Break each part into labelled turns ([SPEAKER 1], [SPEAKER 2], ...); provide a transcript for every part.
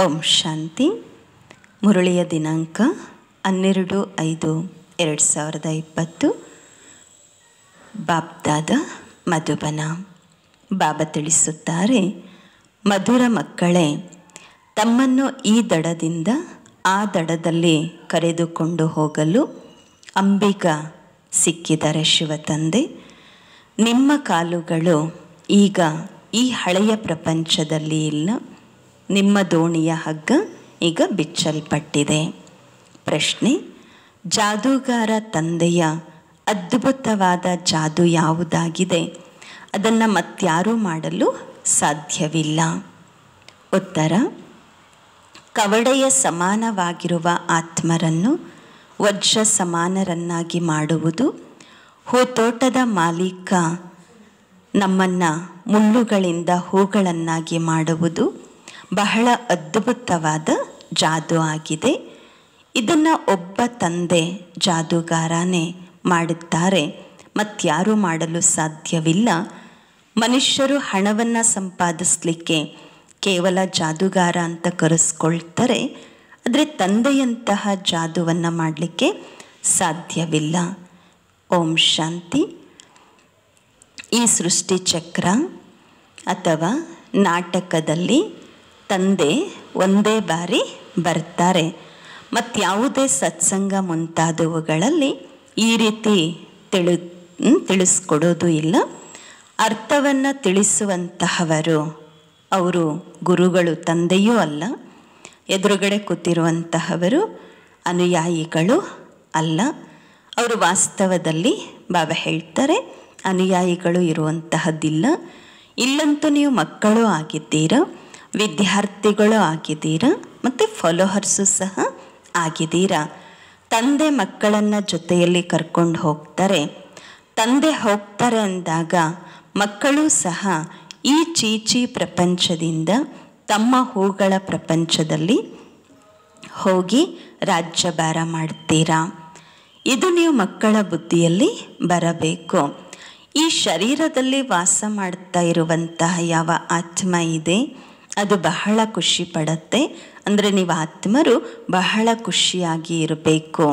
[SPEAKER 1] ಓಂ ಶಾಂತಿ. ಮುರಳಿಯ ದಿನಾಂಕ ಹನ್ನೆರಡು ಐದು ಎರಡು ಸಾವಿರದ ಇಪ್ಪತ್ತು. ಬಾಬ್ದಾದ ಮಧುಬನ. ಬಾಬಾ ತಿಳಿಸುತ್ತಾರೆ, ಮಧುರ ಮಕ್ಕಳೇ, ತಮ್ಮನ್ನು ಈ ದಡದಿಂದ ಆ ದಡದಲ್ಲಿ ಕರೆದುಕೊಂಡು ಹೋಗಲು ಅಂಬಿಗ ಸಿಕ್ಕಿದರೆ ಶಿವತಂದೆ ನಿಮ್ಮ ಕಾಲುಗಳು ಈಗ ಈ ಹಳೆಯ ಪ್ರಪಂಚದಲ್ಲಿ ಇಲ್ಲ. ನಿಮ್ಮ ದೋಣಿಯ ಹಗ್ಗ ಈಗ ಬಿಚ್ಚಲ್ಪಟ್ಟಿದೆ. ಪ್ರಶ್ನೆ, ಜಾದೂಗಾರ ತಂದೆಯ ಅದ್ಭುತವಾದ ಜಾದು ಯಾವುದಾಗಿದೆ? ಅದನ್ನು ಮತ್ಯಾರೂ ಮಾಡಲು ಸಾಧ್ಯವಿಲ್ಲ. ಉತ್ತರ, ಕವಡೆಯ ಸಮಾನವಾಗಿರುವ ಆತ್ಮರನ್ನು ವಜ್ರ ಸಮಾನರನ್ನಾಗಿ ಮಾಡುವುದು ಹೂತೋಟದ ಮಾಲೀಕ ನಮ್ಮನ್ನು ಮುಳ್ಳುಗಳಿಂದ ಹೂಗಳನ್ನಾಗಿ ಮಾಡುವುದು ಬಹಳ ಅದ್ಭುತವಾದ ಜಾದು ಆಗಿದೆ. ಇದನ್ನು ಒಬ್ಬ ತಂದೆ ಜಾದೂಗಾರನೇ ಮಾಡುತ್ತಾರೆ. ಮತ್ತಾರು ಮಾಡಲು ಸಾಧ್ಯವಿಲ್ಲ. ಮನುಷ್ಯರು ಹಣವನ್ನು ಸಂಪಾದಿಸಲಿಕ್ಕೆ ಕೇವಲ ಜಾದೂಗಾರ ಅಂತ ಕರೆಸ್ಕೊಳ್ತಾರೆ. ಆದರೆ ತಂದೆಯಂತಹ ಜಾದುವನ್ನು ಮಾಡಲಿಕ್ಕೆ ಸಾಧ್ಯವಿಲ್ಲ. ಓಂ ಶಾಂತಿ. ಈ ಸೃಷ್ಟಿ ಚಕ್ರ ಅಥವಾ ನಾಟಕದಲ್ಲಿ ತಂದೆ ಒಂದೇ ಬಾರಿ ಬರ್ತಾರೆ. ಮತ್ಯಾವುದೇ ಸತ್ಸಂಗ ಮುಂತಾದವುಗಳಲ್ಲಿ ಈ ರೀತಿ ತಿಳಿ ತಿಳಿಸ್ಕೊಡೋದು ಇಲ್ಲ. ಅರ್ಥವನ್ನು ತಿಳಿಸುವಂತಹವರು ಅವರು ಗುರುಗಳು, ತಂದೆಯೂ ಅಲ್ಲ. ಎದುರುಗಡೆ ಕೂತಿರುವಂತಹವರು ಅನುಯಾಯಿಗಳು ಅಲ್ಲ. ಅವರು ವಾಸ್ತವದಲ್ಲಿ ಬಾಬಾ ಹೇಳ್ತಾರೆ, ಅನುಯಾಯಿಗಳು ಇರುವಂತಹದ್ದಿಲ್ಲ. ಇಲ್ಲಂತೂ ನೀವು ಮಕ್ಕಳು ಆಗಿದ್ದೀರಾ? ವಿದ್ಯಾರ್ಥಿಗಳು ಆಗಿದ್ದೀರಾ ಮತ್ತು ಫಾಲೋಹರ್ಸು ಸಹ ಆಗಿದ್ದೀರಾ? ತಂದೆ ಮಕ್ಕಳನ್ನು ಜೊತೆಯಲ್ಲಿ ಕರ್ಕೊಂಡು ಹೋಗ್ತಾರೆ. ತಂದೆ ಹೋಗ್ತಾರೆ ಅಂದಾಗ ಮಕ್ಕಳು ಸಹ ಈ ಚೀಚಿ ಪ್ರಪಂಚದಿಂದ ತಮ್ಮ ಹೂಗಳ ಪ್ರಪಂಚದಲ್ಲಿ ಹೋಗಿ ರಾಜ್ಯಭಾರ ಮಾಡ್ತೀರಾ? ಇದು ನೀವು ಮಕ್ಕಳ ಬುದ್ಧಿಯಲ್ಲಿ ಬರಬೇಕು. ಈ ಶರೀರದಲ್ಲಿ ವಾಸ ಮಾಡ್ತಾ ಇರುವಂತಹ ಯಾವ ಆತ್ಮ ಇದೆ? ಅದು ಬಹಳ ಖುಷಿ ಪಡತ್ತೆ. ಅಂದರೆ ನೀವು ಆತ್ಮರು ಬಹಳ ಖುಷಿಯಾಗಿ ಇರಬೇಕು.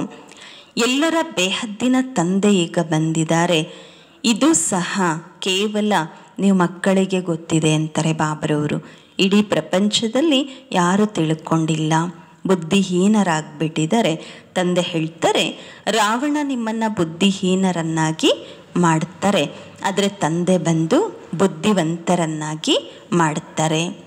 [SPEAKER 1] ಎಲ್ಲರ ಬೇಹದ್ದಿನ ತಂದೆ ಈಗ ಬಂದಿದ್ದಾರೆ. ಇದು ಸಹ ಕೇವಲ ನೀವು ಮಕ್ಕಳಿಗೆ ಗೊತ್ತಿದೆ ಅಂತಾರೆ ಬಾಬರವರು. ಇಡೀ ಪ್ರಪಂಚದಲ್ಲಿ ಯಾರು ತಿಳ್ಕೊಂಡಿಲ್ಲ. ಬುದ್ಧಿಹೀನರಾಗ್ಬಿಟ್ಟಿದ್ದಾರೆ. ತಂದೆ ಹೇಳ್ತಾರೆ, ರಾವಣ ನಿಮ್ಮನ್ನು ಬುದ್ಧಿಹೀನರನ್ನಾಗಿ ಮಾಡ್ತಾರೆ. ಆದರೆ ತಂದೆ ಬಂದು ಬುದ್ಧಿವಂತರನ್ನಾಗಿ ಮಾಡ್ತಾರೆ.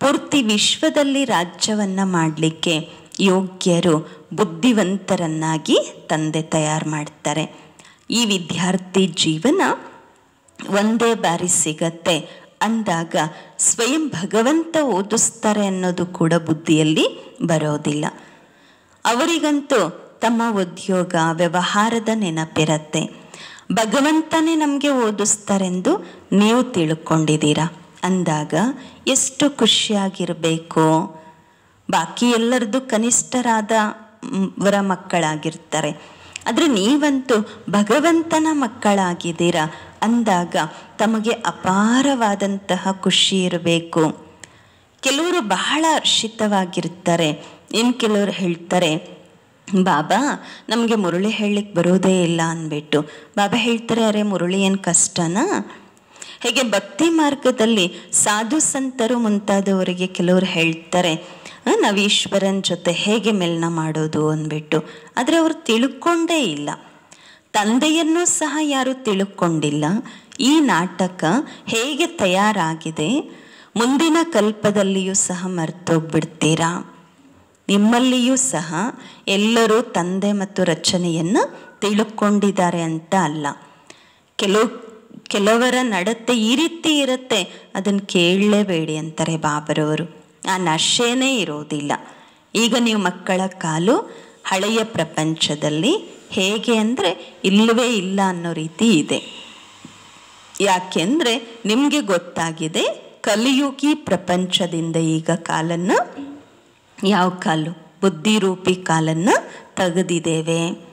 [SPEAKER 1] ಪೂರ್ತಿ ವಿಶ್ವದಲ್ಲಿ ರಾಜ್ಯವನ್ನು ಮಾಡಲಿಕ್ಕೆ ಯೋಗ್ಯರು, ಬುದ್ಧಿವಂತರನ್ನಾಗಿ ತಂದೆ ತಯಾರು ಮಾಡ್ತಾರೆ. ಈ ವಿದ್ಯಾರ್ಥಿ ಜೀವನ ಒಂದೇ ಬಾರಿ ಸಿಗತ್ತೆ. ಅಂದಾಗ ಸ್ವಯಂ ಭಗವಂತ ಓದಿಸ್ತಾರೆ ಅನ್ನೋದು ಕೂಡ ಬುದ್ಧಿಯಲ್ಲಿ ಬರೋದಿಲ್ಲ. ಅವರಿಗಂತೂ ತಮ್ಮ ಉದ್ಯೋಗ, ವ್ಯವಹಾರದ ನೆನಪಿರತ್ತೆ. ಭಗವಂತನೇ ನಮಗೆ ಓದಿಸ್ತಾರೆಂದು ನೀವು ತಿಳ್ಕೊಂಡಿದ್ದೀರಾ? ಅಂದಾಗ ಎಷ್ಟು ಖುಷಿಯಾಗಿರಬೇಕು. ಬಾಕಿ ಎಲ್ಲರದ್ದು ಕನಿಷ್ಠರಾದ ವರ ಮಕ್ಕಳಾಗಿರ್ತಾರೆ. ಆದರೆ ನೀವಂತೂ ಭಗವಂತನ ಮಕ್ಕಳಾಗಿದ್ದೀರಾ ಅಂದಾಗ ತಮಗೆ ಅಪಾರವಾದಂತಹ ಖುಷಿ ಇರಬೇಕು. ಕೆಲವರು ಬಹಳ ಹರ್ಷಿತವಾಗಿರ್ತಾರೆ. ಇನ್ನು ಕೆಲವರು ಹೇಳ್ತಾರೆ, ಬಾಬಾ, ನಮಗೆ ಮುರುಳಿ ಹೇಳಲಿಕ್ಕೆ ಬರೋದೇ ಇಲ್ಲ ಅಂದ್ಬಿಟ್ಟು. ಬಾಬಾ ಹೇಳ್ತಾರೆ, ಅರೆ, ಮುರುಳಿ ಏನು ಕಷ್ಟನಾ? ಹೇಗೆ ಭಕ್ತಿ ಮಾರ್ಗದಲ್ಲಿ ಸಾಧು ಸಂತರು ಮುಂತಾದವರಿಗೆ ಕೆಲವರು ಹೇಳ್ತಾರೆ ನಾವು ಈಶ್ವರನ ಜೊತೆ ಹೇಗೆ ಮೆಲನ ಮಾಡೋದು? ಅಂದ್ಬಿಟ್ಟು. ಆದರೆ ಅವರು ತಿಳ್ಕೊಂಡೇ ಇಲ್ಲ. ತಂದೆಯನ್ನು ಸಹ ಯಾರು ತಿಳ್ಕೊಂಡಿಲ್ಲ. ಈ ನಾಟಕ ಹೇಗೆ ತಯಾರಾಗಿದೆ? ಮುಂದಿನ ಕಲ್ಪದಲ್ಲಿಯೂ ಸಹ ಮರ್ತೋಗ್ಬಿಡ್ತೀರಾ? ನಿಮ್ಮಲ್ಲಿಯೂ ಸಹ ಎಲ್ಲರೂ ತಂದೆ ಮತ್ತು ರಚನೆಯನ್ನು ತಿಳ್ಕೊಂಡಿದ್ದಾರೆ ಅಂತ ಅಲ್ಲ. ಕೆಲವು ಕೆಲವರ ನಡತೆ ಈ ರೀತಿ ಇರುತ್ತೆ. ಅದನ್ನು ಕೇಳಲೇಬೇಡಿ ಅಂತಾರೆ ಬಾಬರವರು. ಆ ನಶೆನೇ ಇರೋದಿಲ್ಲ. ಈಗ ನೀವು ಮಕ್ಕಳ ಕಾಲು ಹಳೆಯ ಪ್ರಪಂಚದಲ್ಲಿ ಹೇಗೆ ಅಂದರೆ ಇಲ್ಲವೇ ಇಲ್ಲ ಅನ್ನೋ ರೀತಿ ಇದೆ. ಯಾಕೆಂದರೆ ನಿಮಗೆ ಗೊತ್ತಾಗಿದೆ ಕಲಿಯುಗಿ ಪ್ರಪಂಚದಿಂದ ಈಗ ಕಾಲನ್ನು ಯಾವ ಕಾಲು? ಬುದ್ಧಿರೂಪಿ ಕಾಲನ್ನು ತೆಗೆದಿದ್ದೇವೆ.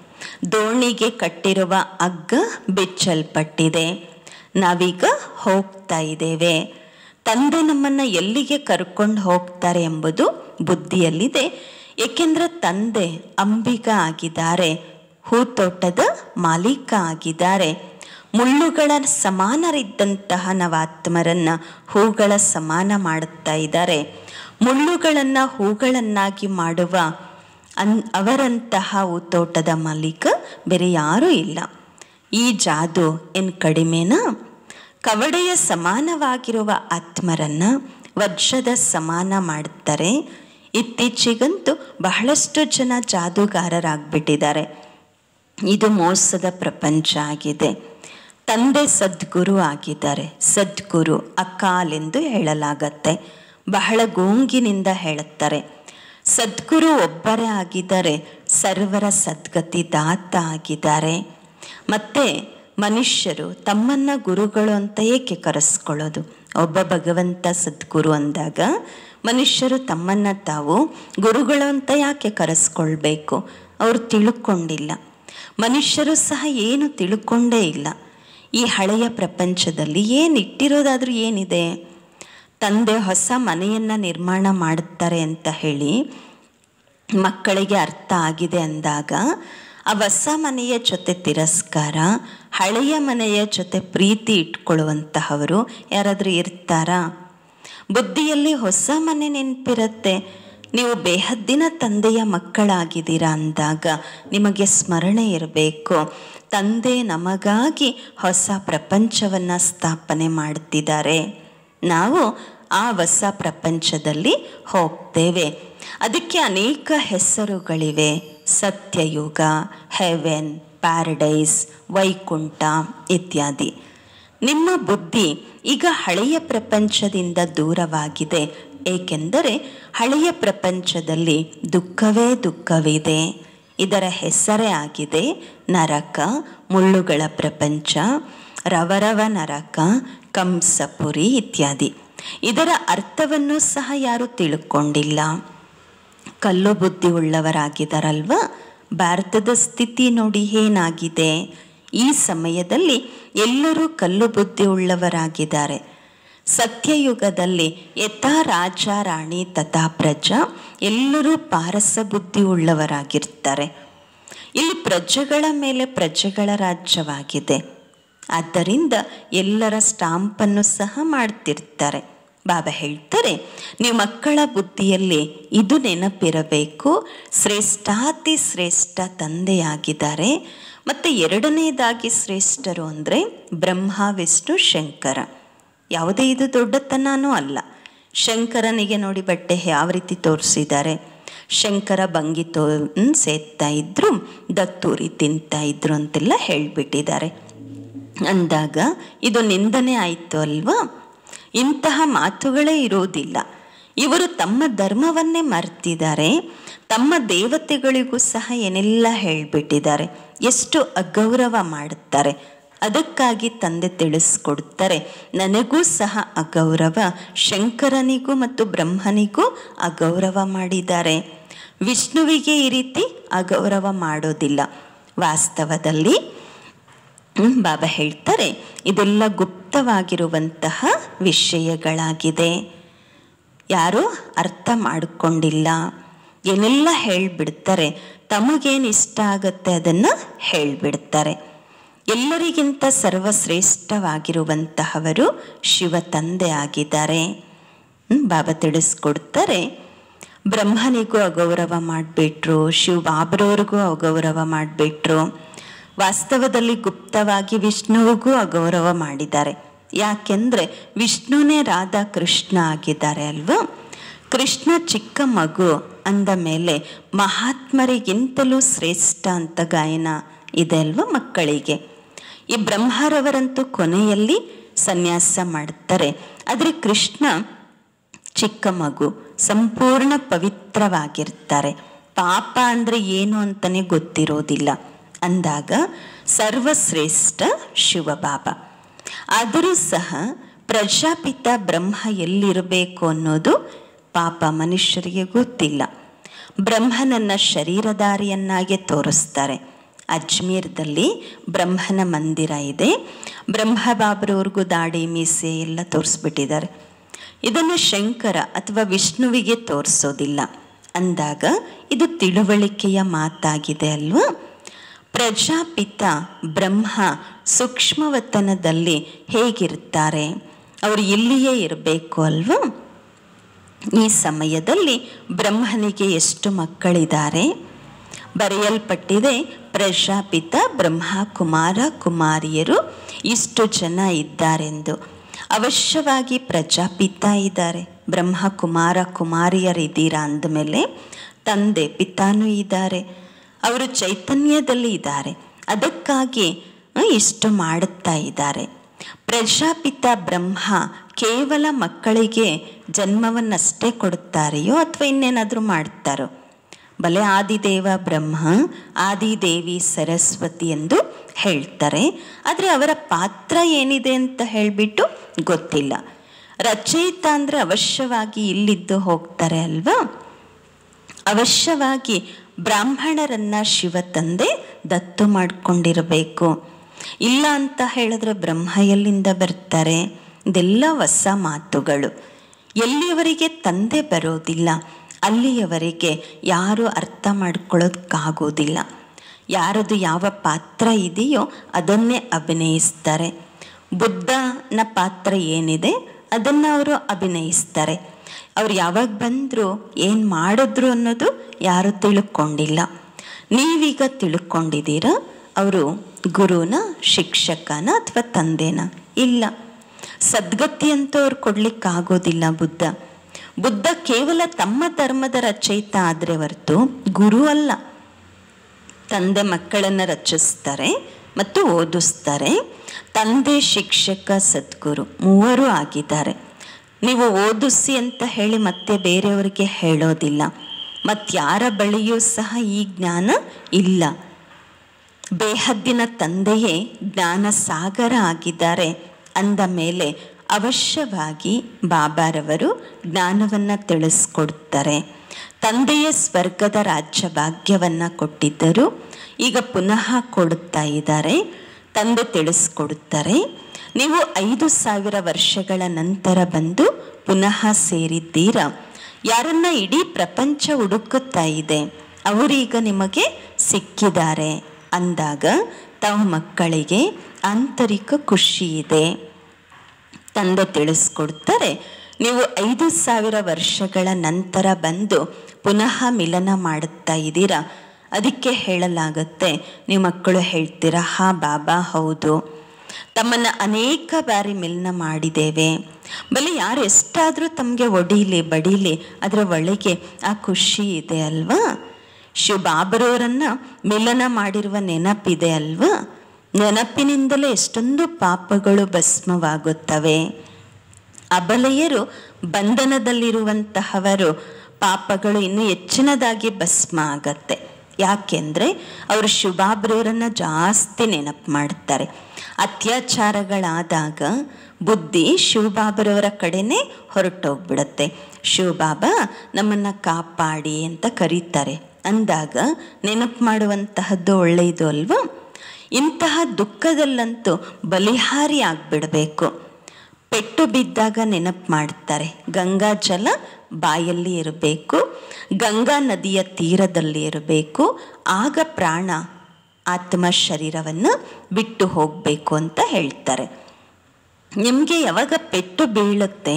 [SPEAKER 1] ದೋಣಿಗೆ ಕಟ್ಟಿರುವ ಹಗ್ಗ ಬಿಚ್ಚಲ್ಪಟ್ಟಿದೆ. ನಾವೀಗ ಹೋಗ್ತಾ ಇದ್ದೇವೆ. ತಂದೆ ನಮ್ಮನ್ನು ಎಲ್ಲಿಗೆ ಕರ್ಕೊಂಡು ಹೋಗ್ತಾರೆ ಎಂಬುದು ಬುದ್ಧಿಯಲ್ಲಿದೆ. ಏಕೆಂದರೆ ತಂದೆ ಅಂಬಿಗ ಆಗಿದ್ದಾರೆ, ಹೂತೋಟದ ಮಾಲೀಕ ಆಗಿದ್ದಾರೆ. ಮುಳ್ಳುಗಳ ಸಮಾನರಿದ್ದಂತಹ ನವಾತ್ಮರನ್ನ ಹೂಗಳ ಸಮಾನ ಮಾಡುತ್ತಾ ಇದ್ದಾರೆ. ಮುಳ್ಳುಗಳನ್ನು ಹೂಗಳನ್ನಾಗಿ ಮಾಡುವ ಅನ್, ಅವರಂತಹ ಹೂತೋಟದ ಮಾಲೀಕ ಬೇರೆ ಯಾರೂ ಇಲ್ಲ. ಈ ಜಾದು ಏನು ಕಡಿಮೆನಾ? ಕವಡೆಯ ಸಮಾನವಾಗಿರುವ ಆತ್ಮರನ್ನ ವಜ್ರದ ಸಮಾನ ಮಾಡುತ್ತಾರೆ. ಇತ್ತೀಚೆಗಂತೂ ಬಹಳಷ್ಟು ಜನ ಜಾದೂಗಾರರಾಗ್ಬಿಟ್ಟಿದ್ದಾರೆ. ಇದು ಮೋಸದ ಪ್ರಪಂಚ ಆಗಿದೆ. ತಂದೆ ಸದ್ಗುರು ಆಗಿದ್ದಾರೆ. ಸದ್ಗುರು ಅಕಾಲ್ ಎಂದು ಹೇಳಲಾಗತ್ತೆ. ಬಹಳ ಗೋಂಗಿನಿಂದ ಹೇಳುತ್ತಾರೆ. ಸದ್ಗುರು ಒಬ್ಬರೇ ಆಗಿದ್ದಾರೆ. ಸರ್ವರ ಸದ್ಗತಿ ದಾತ ಆಗಿದ್ದಾರೆ. ಮತ್ತು ಮನುಷ್ಯರು ತಮ್ಮನ್ನು ಗುರುಗಳು ಅಂತ ಏಕೆ ಕರೆಸ್ಕೊಳ್ಳೋದು? ಒಬ್ಬ ಭಗವಂತ ಸದ್ಗುರು ಅಂದಾಗ ಮನುಷ್ಯರು ತಮ್ಮನ್ನು ತಾವು ಗುರುಗಳು ಅಂತ ಯಾಕೆ ಕರೆಸ್ಕೊಳ್ಬೇಕು? ಅವರು ತಿಳ್ಕೊಂಡಿಲ್ಲ. ಮನುಷ್ಯರು ಸಹ ಏನು ತಿಳ್ಕೊಂಡೇ ಇಲ್ಲ. ಈ ಹಳೆಯ ಪ್ರಪಂಚದಲ್ಲಿ ಏನು ಇಟ್ಟಿರೋದಾದ್ರೂ ಏನಿದೆ? ತಂದೆ ಹೊಸ ಮನೆಯನ್ನು ನಿರ್ಮಾಣ ಮಾಡುತ್ತಾರೆ ಅಂತ ಹೇಳಿ ಮಕ್ಕಳಿಗೆ ಅರ್ಥ ಆಗಿದೆ ಅಂದಾಗ ಆ ಹೊಸ ಮನೆಯ ಜೊತೆ ತಿರಸ್ಕಾರ, ಹಳೆಯ ಮನೆಯ ಜೊತೆ ಪ್ರೀತಿ ಇಟ್ಕೊಳ್ಳುವಂತಹವರು ಯಾರಾದರೂ ಇರ್ತಾರಾ? ಬುದ್ಧಿಯಲ್ಲಿ ಹೊಸ ಮನೆ ನೆನಪಿರುತ್ತೆ. ನೀವು ಬೇಹದ್ದಿನ ತಂದೆಯ ಮಕ್ಕಳಾಗಿದ್ದೀರಾ ಅಂದಾಗ ನಿಮಗೆ ಸ್ಮರಣೆ ಇರಬೇಕು. ತಂದೆ ನಮಗಾಗಿ ಹೊಸ ಪ್ರಪಂಚವನ್ನು ಸ್ಥಾಪನೆ ಮಾಡ್ತಿದ್ದಾರೆ. ನಾವು ಆ ಹೊಸ ಪ್ರಪಂಚದಲ್ಲಿ ಹೋಗ್ತೇವೆ. ಅದಕ್ಕೆ ಅನೇಕ ಹೆಸರುಗಳಿವೆ. ಸತ್ಯಯುಗ ಹೆವೆನ್ ಪ್ಯಾರಡೈಸ್ ವೈಕುಂಠ ಇತ್ಯಾದಿ. ನಿಮ್ಮ ಬುದ್ಧಿ ಈಗ ಹಳೆಯ ಪ್ರಪಂಚದಿಂದ ದೂರವಾಗಿದೆ. ಏಕೆಂದರೆ ಹಳೆಯ ಪ್ರಪಂಚದಲ್ಲಿ ದುಃಖವೇ ದುಃಖವಿದೆ. ಇದರ ಹೆಸರೇ ಆಗಿದೆ ನರಕ, ಮುಳ್ಳುಗಳ ಪ್ರಪಂಚ, ರವರವ ನರಕ, ಕಂಸಪುರಿ ಇತ್ಯಾದಿ. ಇದರ ಅರ್ಥವನ್ನು ಸಹ ಯಾರು ತಿಳ್ಕೊಂಡಿಲ್ಲ. ಕಲ್ಲು ಬುದ್ಧಿ ಉಳ್ಳವರಾಗಿದ್ದಾರಲ್ವ ಭಾರತದ ಸ್ಥಿತಿ ನೋಡಿ ಏನಾಗಿದೆ? ಈ ಸಮಯದಲ್ಲಿ ಎಲ್ಲರೂ ಕಲ್ಲು ಬುದ್ಧಿ ಉಳ್ಳವರಾಗಿದ್ದಾರೆ ಸತ್ಯಯುಗದಲ್ಲಿ ಯಥಾ ರಾಜ, ರಾಣಿ, ತಥಾ ಪ್ರಜಾ ಎಲ್ಲರೂ ಪಾರಸ ಬುದ್ಧಿ ಉಳ್ಳವರಾಗಿರ್ತಾರೆ ಇಲ್ಲಿ ಪ್ರಜೆಗಳ ಮೇಲೆ ಪ್ರಜೆಗಳ ರಾಜ್ಯವಾಗಿದೆ. ಆದ್ದರಿಂದ ಎಲ್ಲರ ಸ್ಟಾಂಪನ್ನು ಸಹ ಮಾಡ್ತಿರ್ತಾರೆ. ಬಾಬಾ ಹೇಳ್ತಾರೆ, ನೀವು ಮಕ್ಕಳ ಬುದ್ಧಿಯಲ್ಲಿ ಇದು ನೆನಪಿರಬೇಕು. ಶ್ರೇಷ್ಠಾತಿ ಶ್ರೇಷ್ಠ ತಂದೆಯಾಗಿದ್ದಾರೆ. ಮತ್ತು ಎರಡನೇದಾಗಿ ಶ್ರೇಷ್ಠರು ಅಂದರೆ ಬ್ರಹ್ಮ, ವಿಷ್ಣು, ಶಂಕರ. ಯಾವುದೇ ಇದು ದೊಡ್ಡತನೂ ಅಲ್ಲ. ಶಂಕರನಿಗೆ ನೋಡಿ ಬಟ್ಟೆ ಯಾವ ರೀತಿ ತೋರಿಸಿದ್ದಾರೆ. ಶಂಕರ ಬಂಗಿ ತೋ ಸೇತ್ತಾ ಇದ್ರು, ದತ್ತೂರಿ ತಿಂತಾ ಇದ್ರು ಅಂತೆಲ್ಲ ಹೇಳಿಬಿಟ್ಟಿದ್ದಾರೆ. ಅಂದಾಗ, ಇದು ನಿಂದನೆ ಆಯಿತು ಅಲ್ವಾ? ಇಂತಹ ಮಾತುಗಳೇ ಇರೋದಿಲ್ಲ. ಇವರು ತಮ್ಮ ಧರ್ಮವನ್ನೇ ಮರ್ತಿದ್ದಾರೆ. ತಮ್ಮ ದೇವತೆಗಳಿಗೂ ಸಹ ಏನೆಲ್ಲ ಹೇಳಿಬಿಟ್ಟಿದ್ದಾರೆ. ಎಷ್ಟು ಅಗೌರವ ಮಾಡುತ್ತಾರೆ. ಅದಕ್ಕಾಗಿ ತಂದೆ ತಿಳಿಸ್ಕೊಡ್ತಾರೆ. ನನಗೂ ಸಹ ಅಗೌರವ, ಶಂಕರನಿಗೂ ಮತ್ತು ಬ್ರಹ್ಮನಿಗೂ ಅಗೌರವ ಮಾಡಿದ್ದಾರೆ. ವಿಷ್ಣುವಿಗೆ ಈ ರೀತಿ ಅಗೌರವ ಮಾಡೋದಿಲ್ಲ. ವಾಸ್ತವದಲ್ಲಿ ಬಾಬಾ ಹೇಳ್ತಾರೆ, ಇದೆಲ್ಲ ಗುಪ್ತವಾಗಿರುವಂತಹ ವಿಷಯಗಳಾಗಿದೆ. ಯಾರೂ ಅರ್ಥ ಮಾಡಿಕೊಂಡಿಲ್ಲ. ಏನೆಲ್ಲ ಹೇಳಿಬಿಡ್ತಾರೆ, ತಮಗೇನು ಇಷ್ಟ ಆಗುತ್ತೆ ಅದನ್ನು ಹೇಳಿಬಿಡ್ತಾರೆ. ಎಲ್ಲರಿಗಿಂತ ಸರ್ವಶ್ರೇಷ್ಠವಾಗಿರುವಂತಹವರು ಶಿವ ತಂದೆ ಆಗಿದ್ದಾರೆ ಬಾಬಾ ತಿಳಿಸ್ಕೊಡ್ತಾರೆ. ಬ್ರಹ್ಮನಿಗೂ ಅಗೌರವ ಮಾಡಿಬಿಟ್ರು ಶಿವ ಬಾಬರವ್ರಿಗೂ ಅಗೌರವ ಮಾಡಿಬಿಟ್ರು. ವಾಸ್ತವದಲ್ಲಿ ಗುಪ್ತವಾಗಿ ವಿಷ್ಣುವಿಗೂ ಅಗೌರವ ಮಾಡಿದ್ದಾರೆ. ಯಾಕೆಂದರೆ ವಿಷ್ಣುನೇ ರಾಧಾ ಕೃಷ್ಣ ಆಗಿದ್ದಾರೆ ಅಲ್ವಾ? ಕೃಷ್ಣ ಚಿಕ್ಕ ಮಗು ಅಂದ ಮೇಲೆ ಮಹಾತ್ಮರಿಗಿಂತಲೂ ಶ್ರೇಷ್ಠ ಅಂತ ಗಾಯನ ಇದೆ ಅಲ್ವ ಮಕ್ಕಳಿಗೆ? ಈ ಬ್ರಹ್ಮರವರಂತೂ ಕೊನೆಯಲ್ಲಿ ಸನ್ಯಾಸ ಮಾಡ್ತಾರೆ. ಆದರೆ ಕೃಷ್ಣ ಚಿಕ್ಕ ಮಗು, ಸಂಪೂರ್ಣ ಪವಿತ್ರವಾಗಿರ್ತಾರೆ. ಪಾಪ ಅಂದರೆ ಏನು ಅಂತಲೇ ಗೊತ್ತಿರೋದಿಲ್ಲ. ಅಂದಾಗ ಸರ್ವಶ್ರೇಷ್ಠ ಶಿವಬಾಬ. ಆದರೂ ಸಹ ಪ್ರಜಾಪಿತ ಬ್ರಹ್ಮ ಎಲ್ಲಿರಬೇಕು ಅನ್ನೋದು ಪಾಪ ಮನುಷ್ಯರಿಗೆ ಗೊತ್ತಿಲ್ಲ. ಬ್ರಹ್ಮನನ್ನ ಶರೀರಧಾರಿಯನ್ನಾಗಿ ತೋರಿಸ್ತಾರೆ. ಅಜ್ಮೀರ್ದಲ್ಲಿ ಬ್ರಹ್ಮನ ಮಂದಿರ ಇದೆ. ಬ್ರಹ್ಮ ಬಾಬರವ್ರಿಗೂ ದಾಡಿ, ಮೀಸೆ ಎಲ್ಲ ತೋರಿಸ್ಬಿಟ್ಟಿದ್ದಾರೆ. ಇದನ್ನು ಶಂಕರ ಅಥವಾ ವಿಷ್ಣುವಿಗೆ ತೋರಿಸೋದಿಲ್ಲ. ಅಂದಾಗ ಇದು ತಿಳುವಳಿಕೆಯ ಮಾತಾಗಿದೆ ಅಲ್ವಾ? ಪ್ರಜಾಪಿತ ಬ್ರಹ್ಮ ಸೂಕ್ಷ್ಮವತನದಲ್ಲಿ ಹೇಗಿರ್ತಾರೆ ಅವರು ಇಲ್ಲಿಯೇ ಇರಬೇಕು ಅಲ್ವಾ? ಈ ಸಮಯದಲ್ಲಿ ಬ್ರಹ್ಮನಿಗೆ ಎಷ್ಟು ಮಕ್ಕಳಿದ್ದಾರೆ? ಬರೆಯಲ್ಪಟ್ಟಿದೆ, ಪ್ರಜಾಪಿತ ಬ್ರಹ್ಮ ಕುಮಾರ ಕುಮಾರಿಯರು ಇಷ್ಟು ಜನ ಇದ್ದಾರೆಂದು. ಅವಶ್ಯವಾಗಿ ಪ್ರಜಾಪಿತ ಇದ್ದಾರೆ. ಬ್ರಹ್ಮ ಕುಮಾರ ಕುಮಾರಿಯರಿದ್ದೀರಾ ಅಂದಮೇಲೆ ತಂದೆ ಪಿತಾನೂ ಇದ್ದಾರೆ. ಅವರು ಚೈತನ್ಯದಲ್ಲಿ ಇದ್ದಾರೆ. ಅದಕ್ಕಾಗಿ ಇಷ್ಟು ಮಾಡುತ್ತಾ ಇದ್ದಾರೆ. ಪ್ರಜಾಪಿತ ಬ್ರಹ್ಮ ಕೇವಲ ಮಕ್ಕಳಿಗೆ ಜನ್ಮವನ್ನಷ್ಟೇ ಕೊಡುತ್ತಾರೆಯೋ ಅಥವಾ ಇನ್ನೇನಾದರೂ ಮಾಡ್ತಾರೋ? ಬಲೆ ಆದಿದೇವ ಬ್ರಹ್ಮ, ಆದಿದೇವಿ ಸರಸ್ವತಿ ಎಂದು ಹೇಳ್ತಾರೆ. ಆದರೆ ಅವರ ಪಾತ್ರ ಏನಿದೆ ಅಂತ ಹೇಳಿಬಿಟ್ಟು ಗೊತ್ತಿಲ್ಲ. ರಚಯಿತ ಅಂದರೆ ಅವಶ್ಯವಾಗಿ ಇಲ್ಲಿದ್ದು ಹೋಗ್ತಾರೆ ಅಲ್ವಾ? ಅವಶ್ಯವಾಗಿ ಬ್ರಾಹ್ಮಣರನ್ನ ಶಿವ ತಂದೆ ದತ್ತು ಮಾಡಿಕೊಂಡಿರಬೇಕು. ಇಲ್ಲ ಅಂತ ಹೇಳಿದ್ರೆ ಬ್ರಹ್ಮ ಎಲ್ಲಿಂದ ಬರ್ತಾರೆ? ಇದೆಲ್ಲ ಹೊಸ ಮಾತುಗಳು. ಎಲ್ಲಿಯವರಿಗೆ ತಂದೆ ಬರೋದಿಲ್ಲ, ಅಲ್ಲಿಯವರಿಗೆ ಯಾರು ಅರ್ಥ ಮಾಡ್ಕೊಳ್ಳೋದಕ್ಕಾಗೋದಿಲ್ಲ ಯಾರದು ಯಾವ ಪಾತ್ರ ಇದೆಯೋ ಅದನ್ನೇ ಅಭಿನಯಿಸ್ತಾರೆ. ಬುದ್ಧನ ಪಾತ್ರ ಏನಿದೆ ಅದನ್ನು ಅವರು ಅಭಿನಯಿಸ್ತಾರೆ. ಅವ್ರು ಯಾವಾಗ ಬಂದರು, ಏನು ಮಾಡಿದ್ರು ಅನ್ನೋದು ಯಾರು ತಿಳ್ಕೊಂಡಿಲ್ಲ. ನೀವೀಗ ತಿಳ್ಕೊಂಡಿದ್ದೀರಾ, ಅವರು ಗುರುನ, ಶಿಕ್ಷಕನ ಅಥವಾ ತಂದೆನ? ಇಲ್ಲ. ಸದ್ಗತಿ ಅಂತ ಅವ್ರು ಕೊಡ್ಲಿಕ್ಕಾಗೋದಿಲ್ಲ ಬುದ್ಧ. ಬುದ್ಧ ಕೇವಲ ತಮ್ಮ ಧರ್ಮದ ರಚಯಿತ ಆದರೆ ಹೊರತು ಗುರು ಅಲ್ಲ. ತಂದೆ ಮಕ್ಕಳನ್ನು ರಚಿಸ್ತಾರೆ ಮತ್ತು ಓದಿಸ್ತಾರೆ. ತಂದೆ ಶಿಕ್ಷಕ ಸದ್ಗುರು ಮೂವರು ಆಗಿದ್ದಾರೆ. ನೀವು ಓದಿಸಿ ಅಂತ ಹೇಳಿ ಮತ್ತೆ ಬೇರೆಯವರಿಗೆ ಹೇಳೋದಿಲ್ಲ. ಮತ್ತಾರ ಬಳಿಯೂ ಸಹ ಈ ಜ್ಞಾನ ಇಲ್ಲ. ಬೇಹದ್ದಿನ ತಂದೆಯೇ ಜ್ಞಾನ ಸಾಗರ ಆಗಿದ್ದಾರೆ. ಅಂದ ಮೇಲೆ ಅವಶ್ಯವಾಗಿ ಬಾಬಾರವರು ಜ್ಞಾನವನ್ನು ತಿಳಿಸ್ಕೊಡ್ತಾರೆ. ತಂದೆಯೇ ಸ್ವರ್ಗದ ರಾಜ್ಯ ಭಾಗ್ಯವನ್ನು ಕೊಟ್ಟಿದ್ದರು. ಈಗ ಪುನಃ ಕೊಡುತ್ತಾ ಇದ್ದಾರೆ. ತಂದೆ ತಿಳಿಸ್ಕೊಡುತ್ತಾರೆ ನೀವು ಐದು ಸಾವಿರ ವರ್ಷಗಳ ನಂತರ ಬಂದು ಪುನಃ ಸೇರಿದ್ದೀರ? ಯಾರನ್ನ ಇಡೀ ಪ್ರಪಂಚ ಹುಡುಕುತ್ತಾ ಇದೆ, ಅವರೀಗ ನಿಮಗೆ ಸಿಕ್ಕಿದ್ದಾರೆ ಅಂದಾಗ ತಾವು ಮಕ್ಕಳಿಗೆ ಆಂತರಿಕ ಖುಷಿ ಇದೆ. ತಂದೆ ತಿಳಿಸ್ಕೊಡ್ತಾರೆ, ನೀವು ಐದು ಸಾವಿರ ವರ್ಷಗಳ ನಂತರ ಬಂದು ಪುನಃ ಮಿಲನ ಮಾಡುತ್ತಾ ಇದ್ದೀರಾ? ಅದಕ್ಕೆ ಹೇಳಲಾಗುತ್ತೆ ನೀವು ಮಕ್ಕಳು ಹೇಳ್ತೀರಾ, ಹಾ ಬಾಬಾ, ಹೌದು. ತಮ್ಮನ್ನು ಅನೇಕ ಬಾರಿ ಮಿಲನ ಮಾಡಿದ್ದೇವೆ. ಬಲೆ ಯಾರು ಎಷ್ಟಾದರೂ ತಮಗೆ ಒಡೀಲಿ, ಬಡೀಲಿ, ಅದರ ಒಳಗೆ ಆ ಖುಷಿ ಇದೆ ಅಲ್ವಾ? ಶಿವ ಬಾಬರವರನ್ನ ಮಿಲನ ಮಾಡಿರುವ ನೆನಪಿದೆ ಅಲ್ವಾ? ನೆನಪಿನಿಂದಲೇ ಎಷ್ಟೊಂದು ಪಾಪಗಳು ಭಸ್ಮವಾಗುತ್ತವೆ. ಅಬಲೆಯರು ಬಂಧನದಲ್ಲಿರುವಂತಹವರು ಪಾಪಗಳು ಇನ್ನೂ ಹೆಚ್ಚಿನದಾಗಿ ಭಸ್ಮ ಆಗತ್ತೆ. ಯಾಕೆಂದರೆ, ಅವರು ಶಿವಬಾಬ್ರವರನ್ನು ಜಾಸ್ತಿ ನೆನಪು ಮಾಡ್ತಾರೆ. ಅತ್ಯಾಚಾರಗಳಾದಾಗ ಬುದ್ಧಿ ಶಿವಬಾಬರವರ ಕಡೆನೇ ಹೊರಟೋಗ್ಬಿಡತ್ತೆ. ಶಿವಬಾಬಾ, ನಮ್ಮನ್ನು ಕಾಪಾಡಿ ಅಂತ ಕರೀತಾರೆ. ಅಂದಾಗ, ನೆನಪು ಮಾಡುವಂತಹದ್ದು ಒಳ್ಳೆಯದು ಅಲ್ವಾ? ಇಂತಹ ದುಃಖದಲ್ಲಂತೂ ಬಲಿಹಾರಿ ಆಗಿಬಿಡಬೇಕು. ಪೆಟ್ಟು ಬಿದ್ದಾಗ ನೆನಪು ಮಾಡ್ತಾರೆ. ಗಂಗಾ ಜಲ ಬಾಯಲ್ಲಿ ಇರಬೇಕು. ಗಂಗಾ ನದಿಯ ತೀರದಲ್ಲಿ ಇರಬೇಕು. ಆಗ ಪ್ರಾಣ ಆತ್ಮ ಶರೀರವನ್ನು ಬಿಟ್ಟು ಹೋಗಬೇಕು ಅಂತ ಹೇಳ್ತಾರೆ. ನಿಮಗೆ ಯಾವಾಗ ಪೆಟ್ಟು ಬೀಳುತ್ತೆ,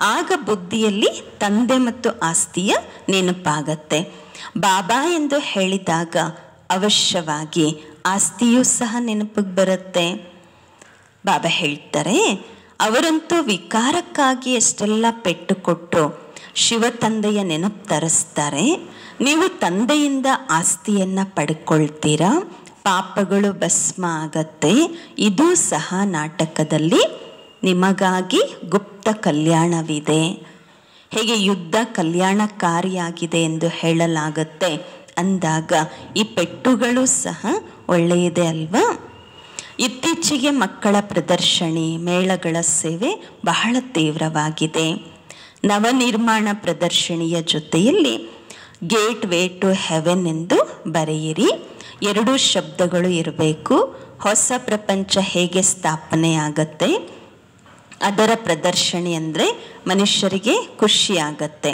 [SPEAKER 1] ಆಗ ಬುದ್ಧಿಯಲ್ಲಿ ತಂದೆ ಮತ್ತು ಆಸ್ತಿಯ ನೆನಪಾಗತ್ತೆ. ಬಾಬಾ ಎಂದು ಹೇಳಿದಾಗ ಅವಶ್ಯವಾಗಿ ಆಸ್ತಿಯೂ ಸಹ ನೆನಪಿಗೆ ಬರುತ್ತೆ. ಬಾಬಾ ಹೇಳ್ತಾರೆ, ಅವರಂತೂ ವಿಕಾರಕ್ಕಾಗಿ ಎಷ್ಟೆಲ್ಲ ಪೆಟ್ಟು ಕೊಟ್ಟು ಶಿವ ತಂದೆಯ ನೆನಪು ತರಿಸ್ತಾರೆ. ನೀವು ತಂದೆಯಿಂದ ಆಸ್ತಿಯನ್ನು ಪಡ್ಕೊಳ್ತೀರಾ? ಪಾಪಗಳು ಭಸ್ಮ ಆಗತ್ತೆ. ಇದು ಸಹ ನಾಟಕದಲ್ಲಿ ನಿಮಗಾಗಿ ಗುಪ್ತ ಕಲ್ಯಾಣವಿದೆ. ಹೇಗೆ ಯುದ್ಧ ಕಲ್ಯಾಣಕಾರಿಯಾಗಿದೆ ಎಂದು ಹೇಳಲಾಗುತ್ತೆ. ಅಂದಾಗ ಈ ಪೆಟ್ಟುಗಳು ಸಹ ಒಳ್ಳೆಯದೇ ಅಲ್ವಾ? ಇತ್ತೀಚೆಗೆ ಮಕ್ಕಳ ಪ್ರದರ್ಶನಿ, ಮೇಳಗಳ ಸೇವೆ ಬಹಳ ತೀವ್ರವಾಗಿದೆ. ನವನಿರ್ಮಾಣ ಪ್ರದರ್ಶನಿಯ ಜೊತೆಯಲ್ಲಿ ಗೇಟ್ ವೇ ಟು ಹೆವೆನ್ ಎಂದು ಬರೆಯಿರಿ. ಎರಡೂ ಶಬ್ದಗಳು ಇರಬೇಕು. ಹೊಸ ಪ್ರಪಂಚ ಹೇಗೆ ಸ್ಥಾಪನೆ ಆಗತ್ತೆ ಅದರ ಪ್ರದರ್ಶನಿ ಅಂದರೆ ಮನುಷ್ಯರಿಗೆ ಖುಷಿ ಆಗತ್ತೆ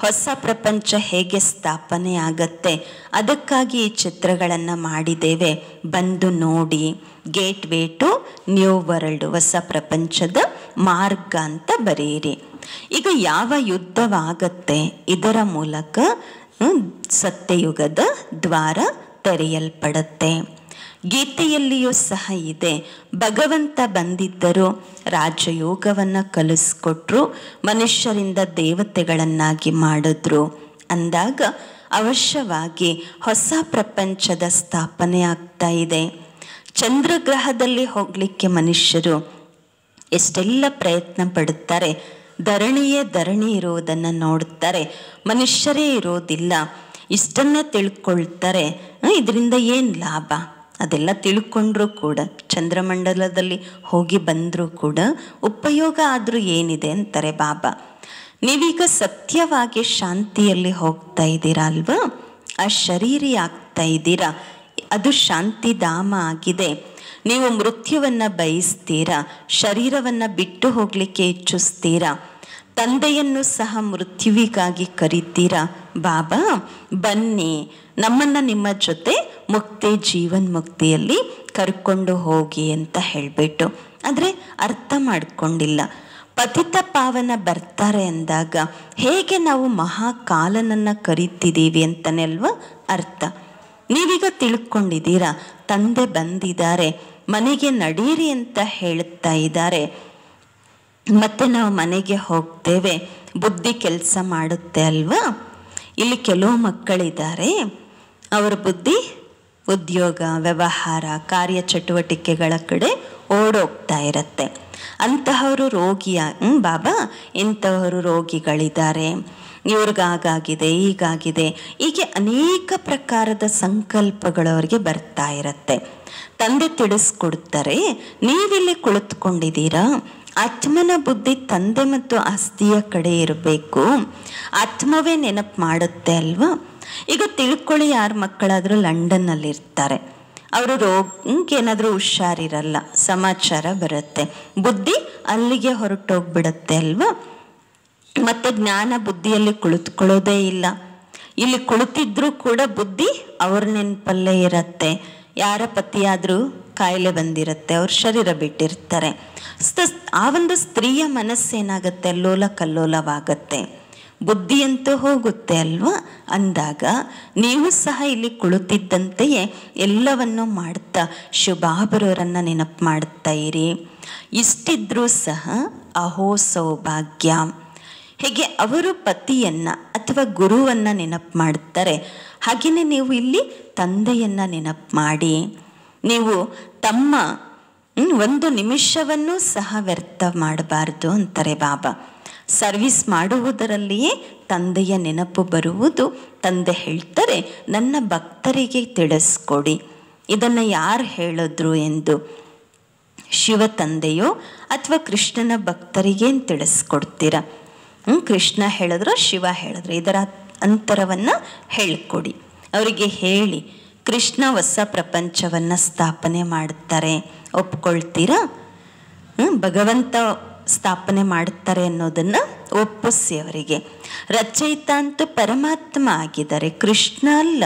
[SPEAKER 1] ಹೊಸ ಪ್ರಪಂಚ ಹೇಗೆ ಸ್ಥಾಪನೆ ಆಗತ್ತೆ ಅದಕ್ಕಾಗಿ ಈ ಚಿತ್ರಗಳನ್ನು ಮಾಡಿದ್ದೇವೆ. ಬಂದು ನೋಡಿ. Gateway to new world, ಹೊಸ ಪ್ರಪಂಚದ ಮಾರ್ಗ ಅಂತ ಬರೆಯಿರಿ ಈಗ ಯಾವ ಯುದ್ಧವಾಗತ್ತೆ? ಇದರ ಮೂಲಕ ಸತ್ಯಯುಗದ ದ್ವಾರ ತೆರೆಯಲ್ಪಡುತ್ತೆ ಗೀತೆಯಲ್ಲಿಯೂ ಸಹ ಇದೆ. ಭಗವಂತ ಬಂದಿದ್ದರು ರಾಜಯೋಗವನ್ನು ಕಲಿಸ್ಕೊಟ್ರು, ಮನುಷ್ಯರಿಂದ ದೇವತೆಗಳನ್ನಾಗಿ ಮಾಡಿದ್ರು. ಅಂದಾಗ ಅವಶ್ಯವಾಗಿ ಹೊಸ ಪ್ರಪಂಚದ ಸ್ಥಾಪನೆ ಆಗ್ತಾ ಇದೆ. ಚಂದ್ರಗ್ರಹದಲ್ಲಿ ಹೋಗಲಿಕ್ಕೆ ಮನುಷ್ಯರು ಎಷ್ಟೆಲ್ಲ ಪ್ರಯತ್ನ ಪಡುತ್ತಾರೆ. ಧರಣಿಯೇ ಧರಣಿ ಇರುವುದನ್ನು ನೋಡುತ್ತಾರೆ ಮನುಷ್ಯರೇ ಇರೋದಿಲ್ಲ ಇಷ್ಟನ್ನೇ ತಿಳ್ಕೊಳ್ತಾರೆ. ಇದರಿಂದ ಏನು ಲಾಭ? ಅದೆಲ್ಲ ತಿಳ್ಕೊಂಡ್ರೂ ಕೂಡ, ಚಂದ್ರಮಂಡಲದಲ್ಲಿ ಹೋಗಿ ಬಂದರೂ ಕೂಡ ಉಪಯೋಗ ಆದರೂ ಏನಿದೆ ಅಂತಾರೆ ಬಾಬಾ. ನೀವೀಗ ಸತ್ಯವಾಗಿ ಶಾಂತಿಯಲ್ಲಿ ಹೋಗ್ತಾ ಇದ್ದೀರಾ ಅಲ್ವಾ? ಆ ಶರೀರಿ ಆಗ್ತಾ ಇದ್ದೀರಾ? ಅದು ಶಾಂತಿಧಾಮ ಆಗಿದೆ. ನೀವು ಮೃತ್ಯುವನ್ನು ಬಯಸ್ತೀರಾ? ಶರೀರವನ್ನು ಬಿಟ್ಟು ಹೋಗಲಿಕ್ಕೆ ಇಚ್ಛಿಸ್ತೀರಾ? ತಂದೆಯನ್ನು ಸಹ ಮೃತ್ಯುವಿಗಾಗಿ ಕರೀತೀರಾ? ಬಾಬಾ, ಬನ್ನಿ, ನಮ್ಮನ್ನು ನಿಮ್ಮ ಜೊತೆ ಮುಕ್ತಿ ಜೀವನ್ ಮುಕ್ತಿಯಲ್ಲಿ ಕರ್ಕೊಂಡು ಹೋಗಿ ಅಂತ ಹೇಳಿಬಿಟ್ಟು. ಆದರೆ ಅರ್ಥ ಮಾಡ್ಕೊಂಡಿಲ್ಲ. ಪತಿತ ಪಾವನ ಬರ್ತಾರೆ ಅಂದಾಗ ಹೇಗೆ ನಾವು ಮಹಾಕಾಲನನ್ನು ಕರೀತಿದ್ದೀವಿ ಅಂತಲೇ ಅಲ್ವಾ ಅರ್ಥ. ನೀವೀಗ ತಿಳ್ಕೊಂಡಿದ್ದೀರಾ, ತಂದೆ ಬಂದಿದ್ದಾರೆ, ಮನೆಗೆ ನಡೀರಿ ಅಂತ ಹೇಳ್ತಾ ಇದ್ದಾರೆ. ಮತ್ತೆ ನಾವು ಮನೆಗೆ ಹೋಗ್ತೇವೆ. ಬುದ್ಧಿ ಕೆಲಸ ಮಾಡುತ್ತೆ ಅಲ್ವಾ? ಇಲ್ಲಿ ಕೆಲವು ಮಕ್ಕಳಿದ್ದಾರೆ. ಅವರ ಬುದ್ಧಿ ಉದ್ಯೋಗ, ವ್ಯವಹಾರ ಕಾರ್ಯ ಚಟುವಟಿಕೆಗಳ ಕಡೆ ಓಡೋಗ್ತಾ ಇರತ್ತೆ. ಅಂತಹವರು ರೋಗಿಯ ಬಾಬಾ? ಇಂಥವರು ರೋಗಿಗಳಿದ್ದಾರೆ. ಇವ್ರಿಗಾಗಿದೆ ಈಗಾಗಿದೆ ಹೀಗೆ ಅನೇಕ ಪ್ರಕಾರದ ಸಂಕಲ್ಪಗಳು ಅವರಿಗೆ ಬರ್ತಾ ಇರತ್ತೆ. ತಂದೆ ತಿಳಿಸ್ಕೊಡ್ತಾರೆ ನೀವಿಲ್ಲಿ ಕುಳಿತುಕೊಂಡಿದ್ದೀರಾ? ಆತ್ಮನ ಬುದ್ಧಿ ತಂದೆ ಮತ್ತು ಆಸ್ತಿಯ ಕಡೆ ಇರಬೇಕು. ಆತ್ಮವೇ ನೆನಪು ಮಾಡುತ್ತೆ ಅಲ್ವಾ? ಈಗ ತಿಳ್ಕೊಳ್ಳಿ ಯಾರ ಮಕ್ಕಳಾದರೂ ಲಂಡನ್ನಲ್ಲಿ ಇರ್ತಾರೆ ಅವರು ರೋಗಕ್ಕೆ ಏನಾದರೂ ಹುಷಾರಿರಲ್ಲ, ಸಮಾಚಾರ ಬರುತ್ತೆ. ಬುದ್ಧಿ ಅಲ್ಲಿಗೆ ಹೊರಟೋಗ್ಬಿಡತ್ತೆ ಅಲ್ವಾ? ಮತ್ತು ಜ್ಞಾನ ಬುದ್ಧಿಯಲ್ಲಿ ಕುಳಿತುಕೊಳ್ಳೋದೇ ಇಲ್ಲ. ಇಲ್ಲಿ ಕುಳಿತಿದ್ರೂ ಕೂಡ ಬುದ್ಧಿ ಅವ್ರ ನೆನಪಲ್ಲೇ ಇರತ್ತೆ. ಯಾರ ಪತಿಯಾದರೂ ಕಾಯಿಲೆ ಬಂದಿರುತ್ತೆ, ಅವ್ರ ಶರೀರ ಬಿಟ್ಟಿರ್ತಾರೆ. ಆ ಒಂದು ಸ್ತ್ರೀಯ ಮನಸ್ಸೇನಾಗುತ್ತೆ ಲೋಲ ಕಲ್ಲೋಲವಾಗತ್ತೆ. ಬುದ್ಧಿಯಂತೂ ಹೋಗುತ್ತೆ ಅಲ್ವಾ? ಅಂದಾಗ ನೀವು ಸಹ ಇಲ್ಲಿ ಕುಳಿತಿದ್ದಂತೆಯೇ ಎಲ್ಲವನ್ನು ಮಾಡ್ತಾ ಶುಭಾಬರವರನ್ನು ನೆನಪು ಮಾಡ್ತಾ ಇರಿ. ಇಷ್ಟಿದ್ರೂ ಸಹ ಅಹೋ ಸೌಭಾಗ್ಯ. ಹೇಗೆ ಅವರು ಪತಿಯನ್ನ ಅಥವಾ ಗುರುವನ್ನ ನೆನಪು ಮಾಡ್ತಾರೆ? ಹಾಗೆಯೇ ನೀವು ಇಲ್ಲಿ ತಂದೆಯನ್ನ ನೆನಪು ಮಾಡಿ. ನೀವು ತಮ್ಮ ಒಂದು ನಿಮಿಷವನ್ನು ಸಹ ವ್ಯರ್ಥ ಮಾಡಬಾರ್ದು ಅಂತಾರೆ ಬಾಬಾ. ಸರ್ವಿಸ್ ಮಾಡುವುದರಲ್ಲಿಯೇ ತಂದೆಯ ನೆನಪು ಬರುವುದು, ತಂದೆ ಹೇಳ್ತಾರೆ, ನನ್ನ ಭಕ್ತರಿಗೆ ತಿಳಿಸ್ಕೊಡಿ. ಇದನ್ನು ಯಾರು ಹೇಳಿದ್ರು ಎಂದು? ಶಿವ ತಂದೆಯೋ ಅಥವಾ ಕೃಷ್ಣನ ಭಕ್ತರಿಗೇನು ತಿಳಿಸ್ಕೊಡ್ತೀರ? ಕೃಷ್ಣ ಹೇಳಿದ್ರು ಶಿವ ಹೇಳಿದ್ರು ಇದರ ಅಂತರವನ್ನು ಹೇಳಿಕೊಡಿ. ಅವರಿಗೆ ಹೇಳಿ ಕೃಷ್ಣ ಹೊಸ ಪ್ರಪಂಚವನ್ನು ಸ್ಥಾಪನೆ ಮಾಡ್ತಾರೆ. ಒಪ್ಕೊಳ್ತೀರಾ? ಭಗವಂತ ಸ್ಥಾಪನೆ ಮಾಡುತ್ತಾರೆ ಅನ್ನೋದನ್ನು ಒಪ್ಪಿಸಿ ಅವರಿಗೆ ರಚಯಿತ ಅಂತೂ ಪರಮಾತ್ಮ ಆಗಿದ್ದಾರೆ. ಕೃಷ್ಣ ಅಲ್ಲ.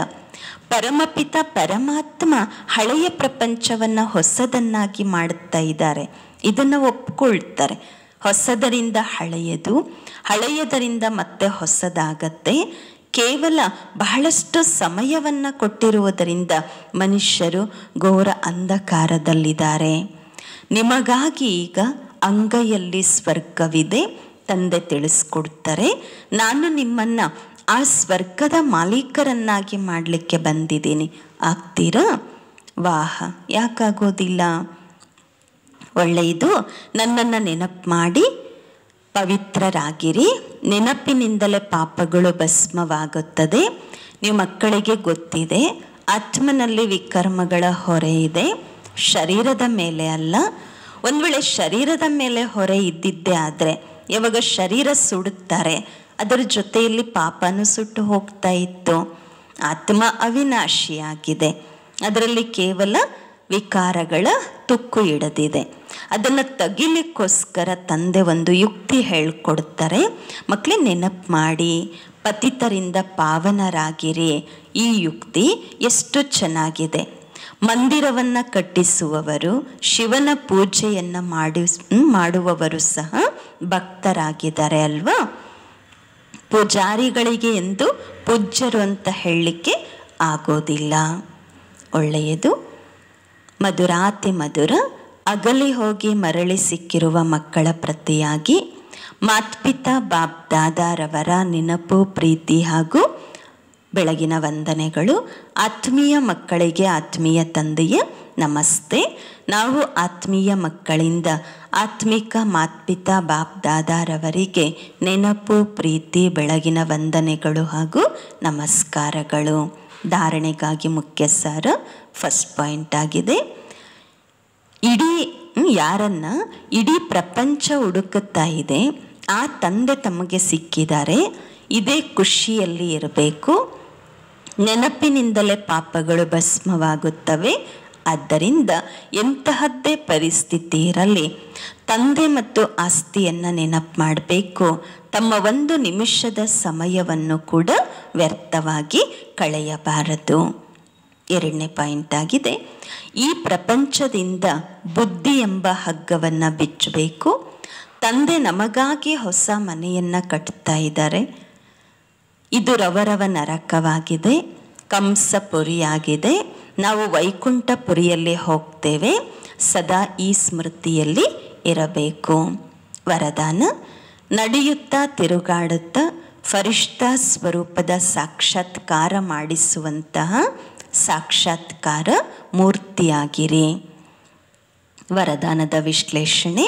[SPEAKER 1] ಪರಮಪಿತ ಪರಮಾತ್ಮ ಹಳೆಯ ಪ್ರಪಂಚವನ್ನು ಹೊಸದನ್ನಾಗಿ ಮಾಡುತ್ತಾ ಇದ್ದಾರೆ. ಇದನ್ನು ಒಪ್ಕೊಳ್ತಾರೆ. ಹೊಸದರಿಂದ ಹಳೆಯದು, ಹಳೆಯದರಿಂದ ಮತ್ತೆ ಹೊಸದಾಗತ್ತೆ. ಕೇವಲ ಬಹಳಷ್ಟು ಸಮಯವನ್ನು ಕೊಟ್ಟಿರುವುದರಿಂದ ಮನುಷ್ಯರು ಘೋರ ಅಂಧಕಾರದಲ್ಲಿದ್ದಾರೆ. ನಿಮಗಾಗಿ ಈಗ ಅಂಗೈಯಲ್ಲಿ ಸ್ವರ್ಗವಿದೆ ತಂದೆ ತಿಳಿಸ್ಕೊಡ್ತಾರೆ. ನಾನು ನಿಮ್ಮನ್ನು ಆ ಸ್ವರ್ಗದ ಮಾಲೀಕರನ್ನಾಗಿ ಮಾಡಲಿಕ್ಕೆ ಬಂದಿದ್ದೀನಿ. ಆಗ್ತೀರಾ? ವಾಹ, ಯಾಕಾಗೋದಿಲ್ಲ. ಒಳ್ಳೆಯದು. ನನ್ನನ್ನು ನೆನಪು ಮಾಡಿ ಪವಿತ್ರರಾಗಿರಿ. ನೆನಪಿನಿಂದಲೇ ಪಾಪಗಳು ಭಸ್ಮವಾಗುತ್ತದೆ. ನೀವು ಮಕ್ಕಳಿಗೆ ಗೊತ್ತಿದೆ. ಆತ್ಮನಲ್ಲಿ ವಿಕರ್ಮಗಳ ಹೊರೆ ಇದೆ. ಶರೀರದ ಮೇಲೆ ಅಲ್ಲ. ಒಂದು ವೇಳೆ ಶರೀರದ ಮೇಲೆ ಹೊರೆ ಇದ್ದಿದ್ದೇ ಆದರೆ, ಯಾವಾಗ ಶರೀರ ಸುಡುತ್ತಾರೆ, ಅದರ ಜೊತೆಯಲ್ಲಿ ಪಾಪನೂ ಸುಟ್ಟು ಹೋಗ್ತಾ ಇತ್ತು. ಆತ್ಮ ಅವಿನಾಶಿಯಾಗಿದೆ. ಅದರಲ್ಲಿ ಕೇವಲ ವಿಕಾರಗಳ ತುಕ್ಕು ಹಿಡಿದಿದೆ ಅದನ್ನು ತೆಗಿಲಿಕ್ಕೋಸ್ಕರ ತಂದೆ ಒಂದು ಯುಕ್ತಿ ಹೇಳಿಕೊಡ್ತಾರೆ. ಮಕ್ಕಳೇ ನೆನಪು ಮಾಡಿ. ಪತಿತರಿಂದ ಪಾವನರಾಗಿರಿ. ಈ ಯುಕ್ತಿ ಎಷ್ಟು ಚೆನ್ನಾಗಿದೆ. ಮಂದಿರವನ್ನು ಕಟ್ಟಿಸುವವರು, ಶಿವನ ಪೂಜೆಯನ್ನು ಮಾಡಿ ಮಾಡುವವರು ಸಹ ಭಕ್ತರಾಗಿದ್ದಾರೆ ಅಲ್ವಾ? ಪೂಜಾರಿಗಳಿಗೆ ಎಂದು ಪೂಜ್ಯರು ಅಂತ ಹೇಳಲಿಕ್ಕೆ ಆಗೋದಿಲ್ಲ. ಒಳ್ಳೆಯದು. ಮಧುರಾತಿ ಮಧುರ ಅಗಲಿ ಹೋಗಿ ಮರಳಿ ಸಿಕ್ಕಿರುವ ಮಕ್ಕಳ ಪ್ರತಿಯಾಗಿ ಮಾತ್ಪಿತಾ ಬಾಬ್ ದಾದಾರವರ ನೆನಪು, ಪ್ರೀತಿ ಹಾಗೂ ಬೆಳಗಿನ ವಂದನೆಗಳು. ಆತ್ಮೀಯ ಮಕ್ಕಳಿಗೆ ಆತ್ಮೀಯ ತಂದೆಯ, ನಮಸ್ತೆ. ನಾವು ಆತ್ಮೀಯ ಮಕ್ಕಳಿಂದ ಆತ್ಮಿಕ ಮಾತ್ಪಿತಾ ಬಾಪ್ ದಾದಾರವರಿಗೆ ನೆನಪು, ಪ್ರೀತಿ, ಬೆಳಗಿನ ವಂದನೆಗಳು ಹಾಗೂ ನಮಸ್ಕಾರಗಳು. ಧಾರಣೆಗಾಗಿ ಮುಖ್ಯ ಸಾರ, ಫಸ್ಟ್ ಪಾಯಿಂಟ್ ಆಗಿದೆ. ಇಡೀ ಯಾರನ್ನ ಇಡೀ ಪ್ರಪಂಚ ಹುಡುಕುತ್ತಾ ಇದೆ, ಆ ತಂದೆ ತಮಗೆ ಸಿಕ್ಕಿದ್ದಾರೆ, ಇದೇ ಖುಷಿಯಲ್ಲಿ ಇರಬೇಕು. ನೆನಪಿನಿಂದಲೇ ಪಾಪಗಳು ಭಸ್ಮವಾಗುತ್ತವೆ. ಆದ್ದರಿಂದ ಎಂತಹದ್ದೇ ಪರಿಸ್ಥಿತಿ ಇರಲಿ. ತಂದೆ ಮತ್ತು ಆಸ್ತಿಯನ್ನು ನೆನಪು ಮಾಡಬೇಕು. ತಮ್ಮ ಒಂದು ನಿಮಿಷದ ಸಮಯವನ್ನು ಕೂಡ ವ್ಯರ್ಥವಾಗಿ ಕಳೆಯಬಾರದು. ಎರಡನೇ ಪಾಯಿಂಟ್ ಆಗಿದೆ. ಈ ಪ್ರಪಂಚದಿಂದ ಬುದ್ಧಿ ಎಂಬ ಹಗ್ಗವನ್ನು ಬಿಚ್ಚಬೇಕು. ತಂದೆ ನಮಗಾಗಿ ಹೊಸ ಮನೆಯನ್ನು ಕಟ್ತಾ ಇದ್ದಾರೆ. ಇದು ರವರವ ನರಕವಾಗಿದೆ. ಕಂಸಪುರಿಯಾಗಿದೆ ನಾವು ವೈಕುಂಠಪುರಿಯಲ್ಲಿ ಹೋಗ್ತೇವೆ. ಸದಾ ಈ ಸ್ಮೃತಿಯಲ್ಲಿ ಇರಬೇಕು. ವರದಾನ, ನಡೆಯುತ್ತಾ ತಿರುಗಾಡುತ್ತಾ, ಫರಿಷ್ಠ ಸ್ವರೂಪದ ಸಾಕ್ಷಾತ್ಕಾರ ಮಾಡಿಸುವಂತಹ ಸಾಕ್ಷಾತ್ಕಾರ ಮೂರ್ತಿಯಾಗಿರಿ. ವರದಾನದ ವಿಶ್ಲೇಷಣೆ.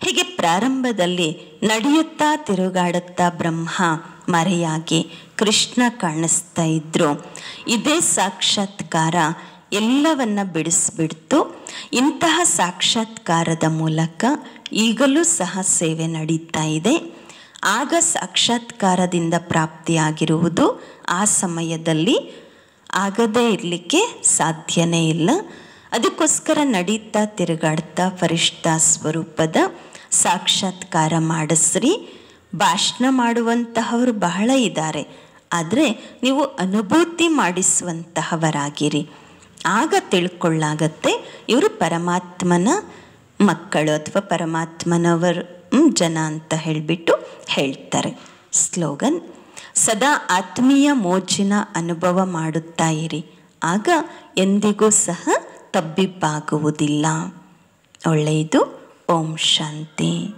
[SPEAKER 1] ಹೀಗೆ ಪ್ರಾರಂಭದಲ್ಲಿ ನಡೆಯುತ್ತಾ ತಿರುಗಾಡುತ್ತಾ ಬ್ರಹ್ಮ ಮರೆಯಾಗಿ ಕೃಷ್ಣ ಕಾಣಿಸ್ತಾ ಇದ್ರು. ಇದೇ ಸಾಕ್ಷಾತ್ಕಾರ ಎಲ್ಲವನ್ನ ಬಿಡಿಸ್ಬಿಡ್ತು. ಇಂತಹ ಸಾಕ್ಷಾತ್ಕಾರದ ಮೂಲಕ ಈಗಲೂ ಸಹ ಸೇವೆ ನಡೀತಾ ಇದೆ. ಆಗ ಸಾಕ್ಷಾತ್ಕಾರದಿಂದ ಪ್ರಾಪ್ತಿಯಾಗಿರುವುದು ಆ ಸಮಯದಲ್ಲಿ ಆಗದೇ ಇರಲಿಕ್ಕೆ ಸಾಧ್ಯನೇ ಇಲ್ಲ. ಅದಕ್ಕೋಸ್ಕರ ನಡೀತಾ ತಿರುಗಾಡ್ತಾ ಪರಿಷ್ಠಾ ಸ್ವರೂಪದ ಸಾಕ್ಷಾತ್ಕಾರ ಮಾಡಿಸ್ರಿ. ಭಾಷಣ ಮಾಡುವಂತಹವರು ಬಹಳ ಇದ್ದಾರೆ. ಆದರೆ ನೀವು ಅನುಭೂತಿ ಮಾಡಿಸುವಂತಹವರಾಗಿರಿ. ಆಗ ತಿಳ್ಕೊಳ್ಳಾಗತ್ತೆ ಇವರು ಪರಮಾತ್ಮನ ಮಕ್ಕಳು ಅಥವಾ ಪರಮಾತ್ಮನವರು ಜನ ಅಂತ ಹೇಳಿಬಿಟ್ಟು ಹೇಳ್ತಾರೆ. ಸ್ಲೋಗನ್. ಸದಾ ಆತ್ಮೀಯ ಮೋಜಿನ ಅನುಭವ ಮಾಡುತ್ತಾ ಇರಿ. ಆಗ ಎಂದಿಗೂ ಸಹ ತಬ್ಬಿಬ್ಬಾಗುವುದಿಲ್ಲ. ಒಳ್ಳೆಯದು. ಓಂ ಶಾಂತಿ.